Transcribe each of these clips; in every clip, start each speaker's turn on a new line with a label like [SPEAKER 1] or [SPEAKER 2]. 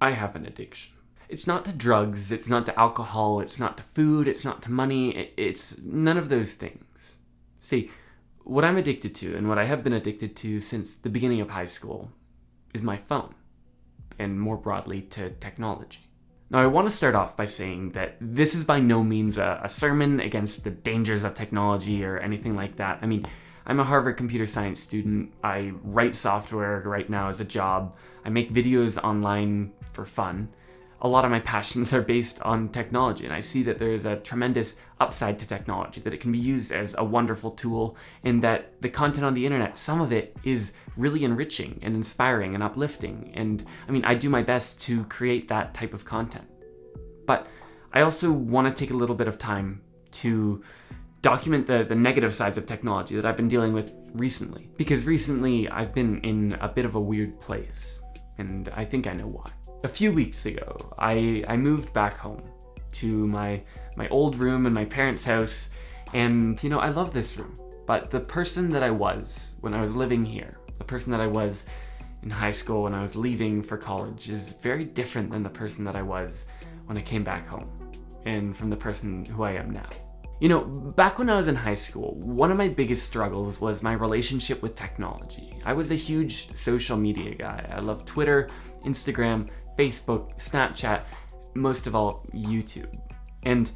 [SPEAKER 1] I have an addiction. It's not to drugs, it's not to alcohol, it's not to food, it's not to money, it's none of those things. See, what I'm addicted to, and what I have been addicted to since the beginning of high school, is my phone, and more broadly to technology. Now, I want to start off by saying that this is by no means a, a, sermon against the dangers of technology or anything like that. I mean, I'm a Harvard computer science student. I write software right now as a job. I make videos online for fun a lot of my passions are based on technology, and I see that there is a tremendous upside to technology, that it can be used as a wonderful tool, and that the content on the internet, some of it is really enriching and inspiring and uplifting. And I mean, I do my best to create that type of content. But I also want to take a little bit of time to document the, the negative sides of technology that I've been dealing with recently. Because recently I've been in a bit of a weird place, and I think I know why a few weeks ago, I, I moved back home to my, my old room in my parents' house, and you know, I love this room. But the person that I was when I was living here, the person that I was in high school when I was leaving for college, is very different than the person that I was when I came back home, and from the person who I am now. You know, back when I was in high school, one of my biggest struggles was my relationship with technology. I was a huge social media guy. I loved Twitter, Instagram, Facebook, Snapchat, most of all, YouTube. And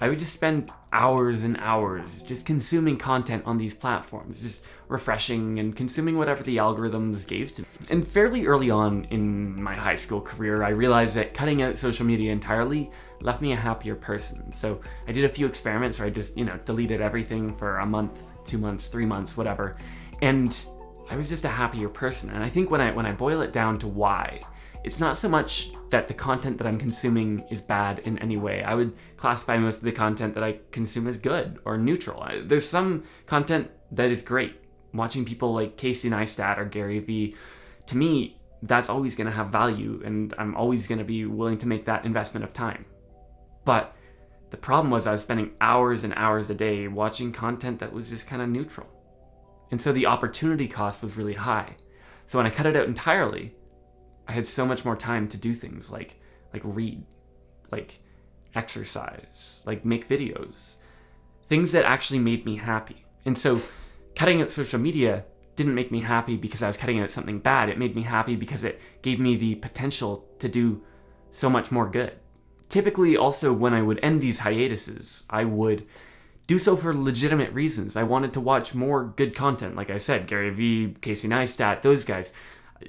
[SPEAKER 1] I would just spend hours and hours just consuming content on these platforms, just refreshing and consuming whatever the algorithms gave to me. And fairly early on in my high school career, I realized that cutting out social media entirely left me a happier person. So I did a few experiments where I just, you know, deleted everything for a month, two months, three months, whatever. And I was just a happier person. And I think when I when I boil it down to why, it's not so much that the content that I'm consuming is bad in any way. I would classify most of the content that I consume as good or neutral. I, there's some content that is great. Watching people like Casey Neistat or Gary Vee, to me, that's always going to have value, and I'm always going to be willing to make that investment of time. But the problem was I was spending hours and hours a day watching content that was just kind of neutral. And so the opportunity cost was really high. So when I cut it out entirely, I had so much more time to do things like like read, like exercise, like make videos. Things that actually made me happy. And so cutting out social media didn't make me happy because I was cutting out something bad. It made me happy because it gave me the potential to do so much more good. Typically, also, when I would end these hiatuses, I would do so for legitimate reasons. I wanted to watch more good content, like I said, Gary Vee, Casey Neistat, those guys.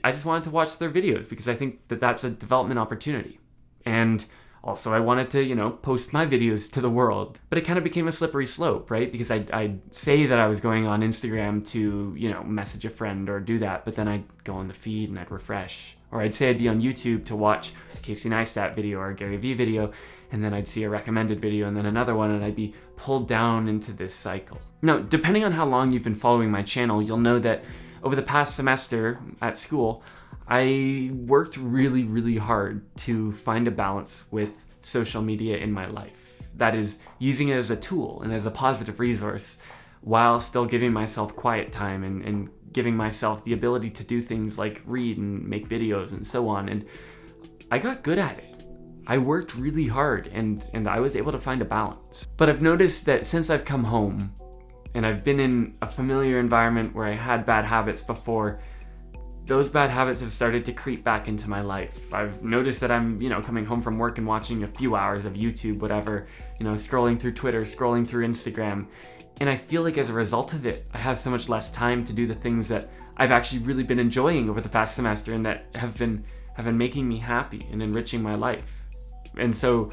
[SPEAKER 1] I just wanted to watch their videos because I think that that's a development opportunity. And also, I wanted to, you know, post my videos to the world. But it kind of became a slippery slope, right? Because I'd, I'd, say that I was going on Instagram to, you know, message a friend or do that, but then I'd go on the feed and I'd refresh. Or I'd say I'd be on YouTube to watch a Casey Neistat video or a Gary Vee video, and then I'd see a recommended video and then another one, and I'd be pulled down into this cycle. Now, depending on how long you've been following my channel, you'll know that over the past semester at school, I worked really, really hard to find a balance with social media in my life. That is, using it as a tool and as a positive resource while still giving myself quiet time and, and giving myself the ability to do things like read and make videos and so on. And I got good at it. I worked really hard and, and I was able to find a balance. But I've noticed that since I've come home, and I've been in a familiar environment where I had bad habits before, those bad habits have started to creep back into my life. I've noticed that I'm, you know, coming home from work and watching a few hours of YouTube, whatever, you know, scrolling through Twitter, scrolling through Instagram. And I feel like as a result of it, I have so much less time to do the things that I've actually really been enjoying over the past semester and that have been have been making me happy and enriching my life. And so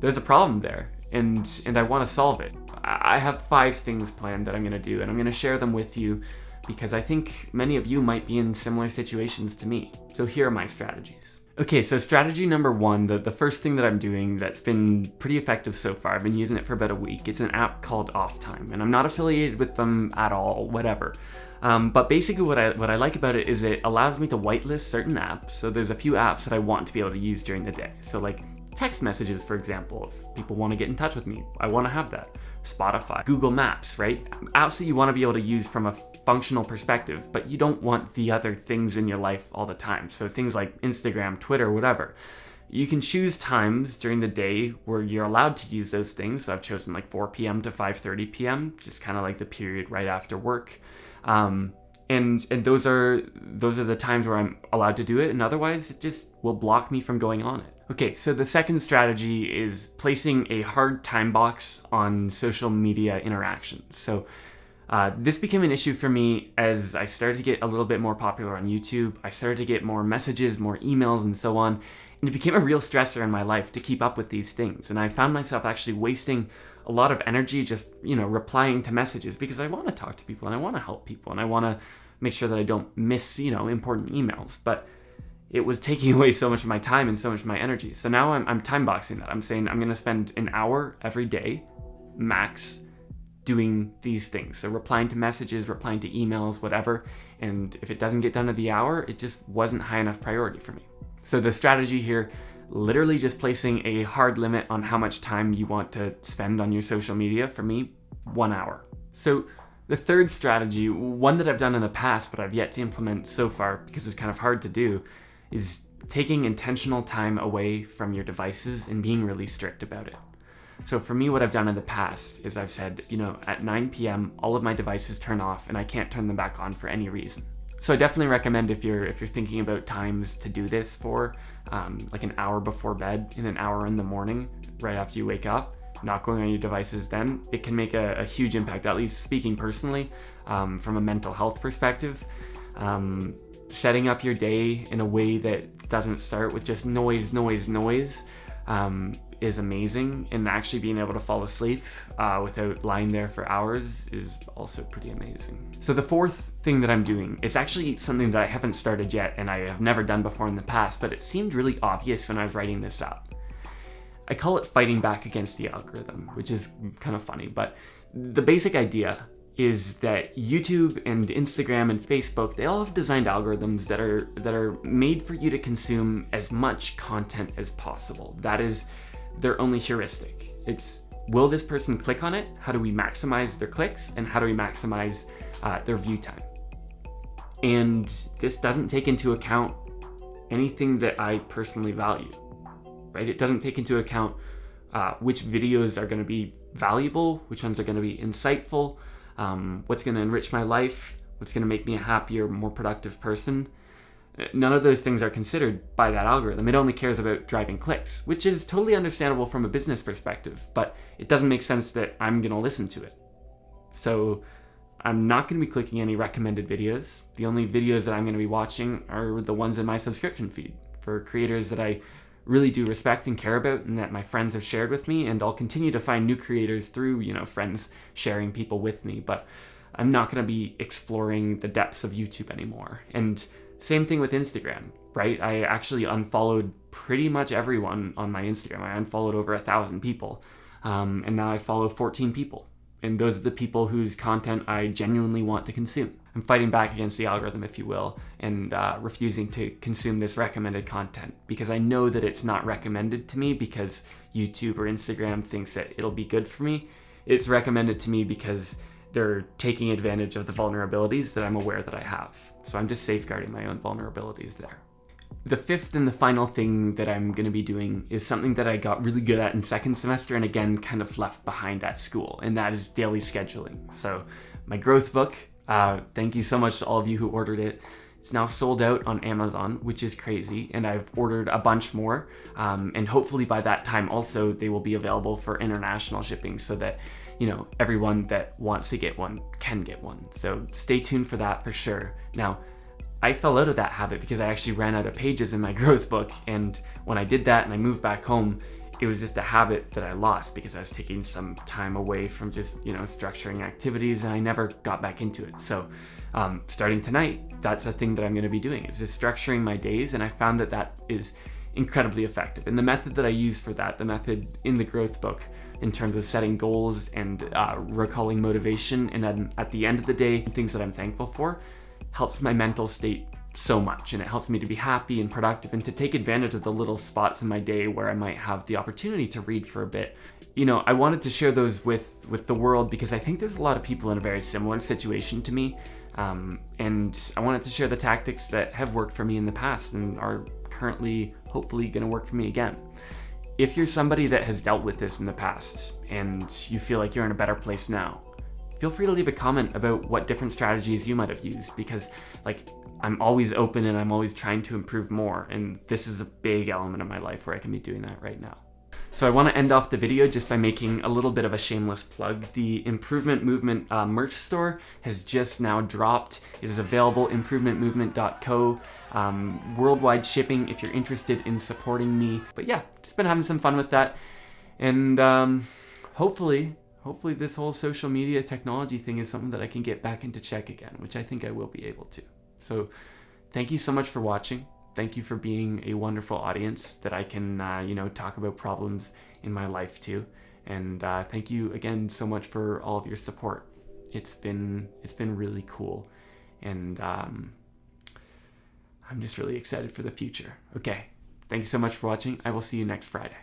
[SPEAKER 1] there's a problem there and and I want to solve it. I have five things planned that I'm going to do, and I'm going to share them with you because I think many of you might be in similar situations to me. So here are my strategies. Okay, so strategy number one, the, the first thing that I'm doing that's been pretty effective so far, I've been using it for about a week. It's an app called Off Time, and I'm not affiliated with them at all, whatever. Um, but basically what I, what I like about it is it allows me to whitelist certain apps. So there's a few apps that I want to be able to use during the day. So like text messages, for example, if people want to get in touch with me, I want to have that Spotify, Google Maps, right? Apps that you want to be able to use from a functional perspective, but you don't want the other things in your life all the time. So things like Instagram, Twitter, whatever. You can choose times during the day where you're allowed to use those things. So I've chosen like 4 p.m. to 5:30 p.m., just kind of like the period right after work. Um, and and those are those are the times where I'm allowed to do it, and otherwise it just will block me from going on it. Okay, so the second strategy is placing a hard time box on social media interactions. So uh, this became an issue for me as I started to get a little bit more popular on YouTube. I started to get more messages, more emails, and so on. And it became a real stressor in my life to keep up with these things. And I found myself actually wasting a lot of energy just, you know, replying to messages because I want to talk to people and I want to help people and I want to make sure that I don't miss, you know, important emails. But it was taking away so much of my time and so much of my energy. So now I'm, I'm time boxing that. I'm saying I'm going to spend an hour every day, max, doing these things. So replying to messages, replying to emails, whatever. And if it doesn't get done at the hour, it just wasn't high enough priority for me. So the strategy here, literally just placing a hard limit on how much time you want to spend on your social media. For me, one hour. So the third strategy, one that I've done in the past, but I've yet to implement so far because it's kind of hard to do, is taking intentional time away from your devices and being really strict about it. So for me, what I've done in the past is I've said, you know, at 9 p.m., all of my devices turn off and I can't turn them back on for any reason. So I definitely recommend if you're if you're thinking about times to do this for, um, like an hour before bed and an hour in the morning, right after you wake up, not going on your devices then, it can make a, a huge impact. At least speaking personally, um, from a mental health perspective. Um, setting up your day in a way that doesn't start with just noise, noise, noise um, is amazing. And actually being able to fall asleep uh, without lying there for hours is also pretty amazing. So the fourth thing that I'm doing, it's actually something that I haven't started yet and I have never done before in the past, but it seemed really obvious when I was writing this up. I call it fighting back against the algorithm, which is kind of funny, but the basic idea is that YouTube and Instagram and Facebook, they all have designed algorithms that are that are made for you to consume as much content as possible. That is their only heuristic. It's will this person click on it? How do we maximize their clicks? And how do we maximize uh, their view time? And this doesn't take into account anything that I personally value, right? It doesn't take into account uh, which videos are going to be valuable, which ones are going to be insightful, um, what's going to enrich my life, what's going to make me a happier, more productive person. None of those things are considered by that algorithm. It only cares about driving clicks, which is totally understandable from a business perspective, but it doesn't make sense that I'm going to listen to it. So I'm not going to be clicking any recommended videos. The only videos that I'm going to be watching are the ones in my subscription feed for creators that I really do respect and care about and that my friends have shared with me and I'll continue to find new creators through, you know, friends sharing people with me, but I'm not going to be exploring the depths of YouTube anymore. And same thing with Instagram, right? I actually unfollowed pretty much everyone on my Instagram. I unfollowed over a thousand people. Um, and now I follow 14 people. And those are the people whose content I genuinely want to consume. I'm fighting back against the algorithm, if you will, and uh, refusing to consume this recommended content because I know that it's not recommended to me because YouTube or Instagram thinks that it'll be good for me. It's recommended to me because they're taking advantage of the vulnerabilities that I'm aware that I have. So I'm just safeguarding my own vulnerabilities there. The fifth and the final thing that I'm going to be doing is something that I got really good at in second semester and again kind of left behind at school, and that is daily scheduling. So my growth book uh, thank you so much to all of you who ordered it. It's now sold out on Amazon, which is crazy, and I've ordered a bunch more. Um, and hopefully by that time also they will be available for international shipping so that you know everyone that wants to get one can get one. So stay tuned for that for sure. Now, I fell out of that habit because I actually ran out of pages in my growth book, and when I did that and I moved back home, it was just a habit that I lost because I was taking some time away from just, you know, structuring activities and I never got back into it. So, um, starting tonight, that's a thing that I'm going to be doing is just structuring my days. And I found that that is incredibly effective. And the method that I use for that, the method in the growth book, in terms of setting goals and uh, recalling motivation, and then at the end of the day, things that I'm thankful for, helps my mental state so much and it helps me to be happy and productive and to take advantage of the little spots in my day where I might have the opportunity to read for a bit. You know, I wanted to share those with with the world because I think there's a lot of people in a very similar situation to me. Um, and I wanted to share the tactics that have worked for me in the past and are currently hopefully going to work for me again. If you're somebody that has dealt with this in the past and you feel like you're in a better place now, feel free to leave a comment about what different strategies you might have used because like I'm always open and I'm always trying to improve more. And this is a big element of my life where I can be doing that right now. So I want to end off the video just by making a little bit of a shameless plug. The Improvement Movement uh, merch store has just now dropped. It is available improvementmovement.co. Um, worldwide shipping if you're interested in supporting me. But yeah, just been having some fun with that. And um, hopefully, hopefully this whole social media technology thing is something that I can get back into check again, which I think I will be able to. So thank you so much for watching. Thank you for being a wonderful audience that I can, uh, you know, talk about problems in my life to. And uh, thank you again so much for all of your support. It's been it's been really cool, and um, I'm just really excited for the future. Okay, thank you so much for watching. I will see you next Friday.